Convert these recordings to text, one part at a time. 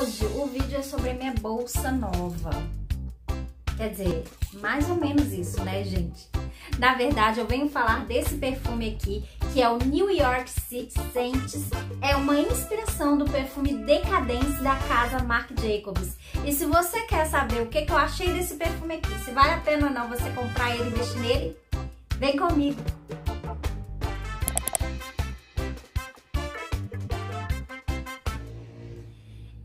Hoje o vídeo é sobre a minha bolsa nova. Quer dizer, mais ou menos isso, né, gente? Na verdade, eu venho falar desse perfume aqui, que é o New York City Scents. É uma inspiração do perfume Decadence da casa Marc Jacobs. E se você quer saber o que, que eu achei desse perfume aqui, se vale a pena ou não você comprar ele e investir nele, vem comigo!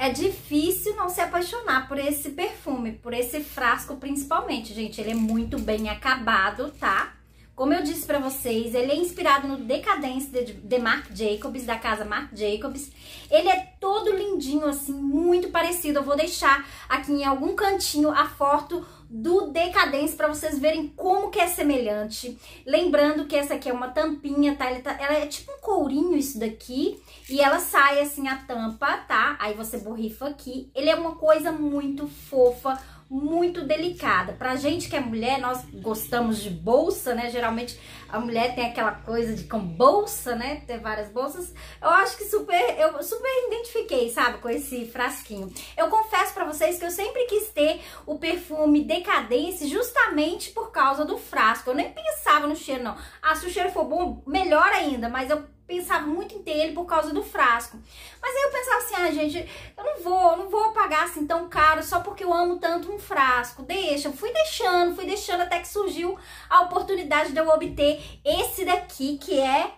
É difícil não se apaixonar por esse perfume, por esse frasco principalmente, gente. Ele é muito bem acabado, tá? Como eu disse para vocês, ele é inspirado no Decadence de, de Marc Jacobs, da casa Marc Jacobs. Ele é todo lindinho, assim, muito parecido. Eu vou deixar aqui em algum cantinho a foto do Decadence para vocês verem como que é semelhante. Lembrando que essa aqui é uma tampinha, tá? tá? Ela é tipo um courinho isso daqui. E ela sai assim a tampa, tá? Aí você borrifa aqui. Ele é uma coisa muito fofa, muito delicada. Pra gente que é mulher, nós gostamos de bolsa, né? Geralmente a mulher tem aquela coisa de com bolsa, né? Ter várias bolsas. Eu acho que super, eu super identifiquei, sabe? Com esse frasquinho. Eu confesso pra vocês que eu sempre quis ter o perfume Decadence justamente por causa do frasco. Eu nem pensava no cheiro, não. Ah, se o cheiro for bom, melhor ainda. Mas eu pensava muito em ter ele por causa do frasco. Mas aí eu pensava assim, ah, gente, eu não vou, não vou pagar assim tão caro só porque eu amo tanto um frasco. Deixa, fui deixando, fui deixando até que surgiu a oportunidade de eu obter esse daqui, que é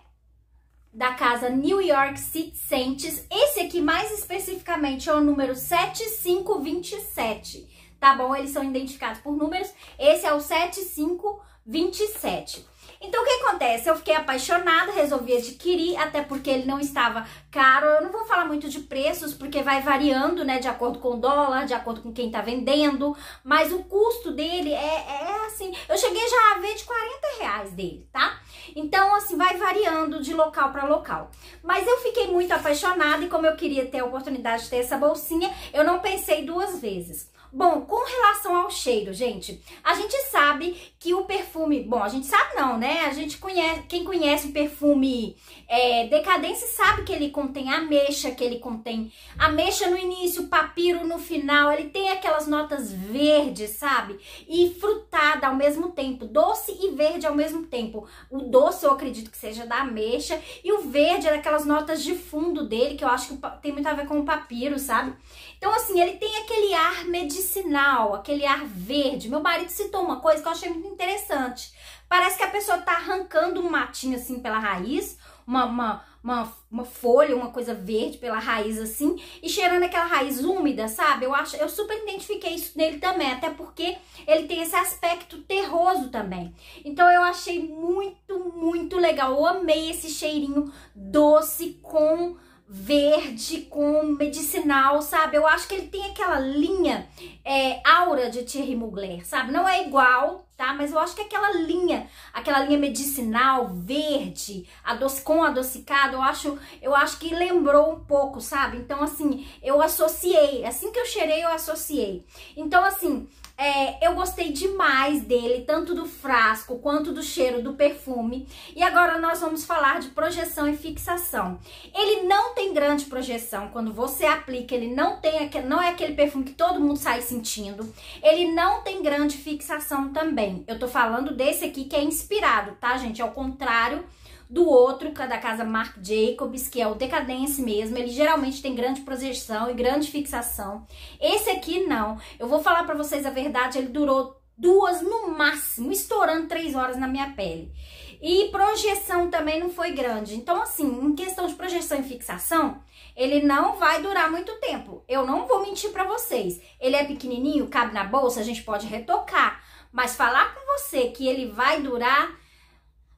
da casa New York City Scents. Esse aqui, mais especificamente, é o número 7527, tá bom? Eles são identificados por números. Esse é o 7527. Então o que acontece? Eu fiquei apaixonada, resolvi adquirir, até porque ele não estava caro. Eu não vou falar muito de preços, porque vai variando, né, de acordo com o dólar, de acordo com quem tá vendendo, mas o custo dele é, é assim. Eu cheguei já a ver de 40 reais dele, tá? Então, assim, vai variando de local para local. Mas eu fiquei muito apaixonada e como eu queria ter a oportunidade de ter essa bolsinha, eu não pensei duas vezes. Bom, com relação ao cheiro, gente, a gente sabe que o perfume, bom, a gente sabe não, né? A gente conhece, quem conhece o perfume é, Decadence sabe que ele contém ameixa, que ele contém ameixa no início, papiro no final, ele tem aquelas notas verdes, sabe? E frutada ao mesmo tempo, doce e verde ao mesmo tempo. O doce eu acredito que seja da ameixa e o verde é daquelas notas de fundo dele, que eu acho que tem muito a ver com o papiro, sabe? Então, assim, ele tem aquele ar medicinal, aquele ar verde. Meu marido citou uma coisa que eu achei muito interessante. Parece que a pessoa tá arrancando um matinho assim pela raiz, uma, uma, uma, uma, folha, uma coisa verde pela raiz assim, e cheirando aquela raiz úmida, sabe? Eu acho, eu super identifiquei isso nele também, até porque ele tem esse aspecto terroso também. Então eu achei muito, muito legal. Eu amei esse cheirinho doce com verde com medicinal, sabe? Eu acho que ele tem aquela linha é, aura de Thierry Mugler, sabe? Não é igual, tá? Mas eu acho que aquela linha, aquela linha medicinal verde, adoce, com adocicado, eu acho, eu acho que lembrou um pouco, sabe? Então, assim, eu associei. Assim que eu cheirei, eu associei. Então, assim, é, eu gostei demais dele, tanto do frasco quanto do cheiro do perfume. E agora nós vamos falar de projeção e fixação. Ele não tem grande projeção quando você aplica, ele não tem não é aquele perfume que todo mundo sai sentindo. Ele não tem grande fixação também. Eu tô falando desse aqui que é inspirado, tá, gente? Ao contrário do outro, é da casa Marc Jacobs, que é o Decadence mesmo. Ele geralmente tem grande projeção e grande fixação. Esse aqui não. Eu vou falar para vocês a verdade, ele durou duas no máximo, estourando três horas na minha pele. E projeção também não foi grande. Então, assim, em questão de projeção e fixação, ele não vai durar muito tempo. Eu não vou mentir para vocês. Ele é pequenininho, cabe na bolsa, a gente pode retocar. Mas falar com você que ele vai durar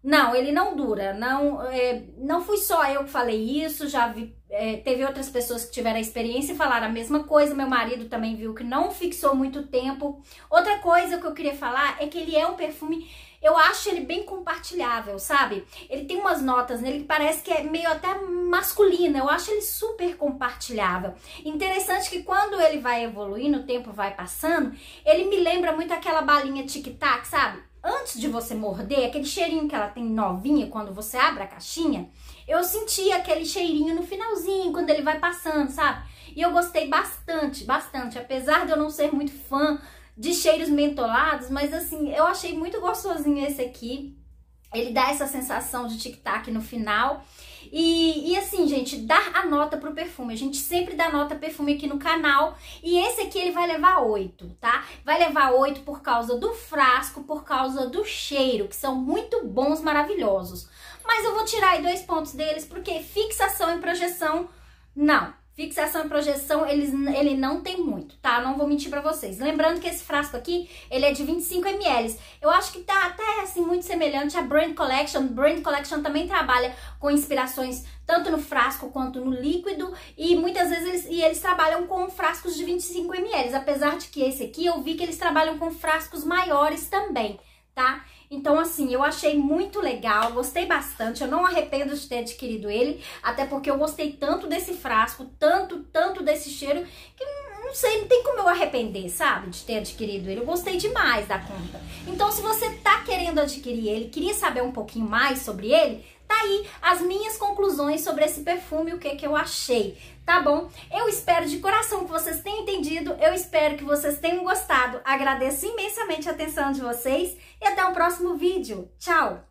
não, ele não dura. Não, é, não fui só eu que falei isso, já vi, é, teve outras pessoas que tiveram a experiência e falaram a mesma coisa. Meu marido também viu que não fixou muito tempo. Outra coisa que eu queria falar é que ele é um perfume, eu acho ele bem compartilhável, sabe? Ele tem umas notas nele que parece que é meio até masculina. Eu acho ele super compartilhável. Interessante que quando ele vai evoluindo, o tempo vai passando, ele me lembra muito aquela balinha tic-tac, sabe? Antes de você morder, aquele cheirinho que ela tem novinha quando você abre a caixinha, eu senti aquele cheirinho no finalzinho, quando ele vai passando, sabe? E eu gostei bastante, bastante, apesar de eu não ser muito fã de cheiros mentolados, mas assim, eu achei muito gostosinho esse aqui. Ele dá essa sensação de tic-tac no final. E, e, assim, gente, dar a nota pro perfume. A gente sempre dá nota perfume aqui no canal. E esse aqui ele vai levar 8, tá? Vai levar 8 por causa do frasco, por causa do cheiro, que são muito bons, maravilhosos. Mas eu vou tirar aí dois pontos deles, porque fixação e projeção, não. Fixação e projeção, eles, ele não tem muito, tá? Não vou mentir pra vocês. Lembrando que esse frasco aqui, ele é de 25 ml. Eu acho que tá até, assim, muito semelhante à Brand Collection. Brand Collection também trabalha com inspirações tanto no frasco quanto no líquido. E muitas vezes eles, e eles trabalham com frascos de 25 ml. Apesar de que esse aqui, eu vi que eles trabalham com frascos maiores também, tá? Então, assim, eu achei muito legal, gostei bastante. Eu não arrependo de ter adquirido ele, até porque eu gostei tanto desse frasco, tanto, tanto desse cheiro, que não sei, não tem como eu arrepender, sabe, de ter adquirido ele. Eu gostei demais da conta. Então, se você tá querendo adquirir ele, queria saber um pouquinho mais sobre ele, tá aí as minhas conclusões sobre esse perfume, o que que eu achei, tá bom? Eu espero de coração que vocês tenham entendido, eu espero que vocês tenham gostado. Agradeço imensamente a atenção de vocês e até o próximo vídeo. Tchau!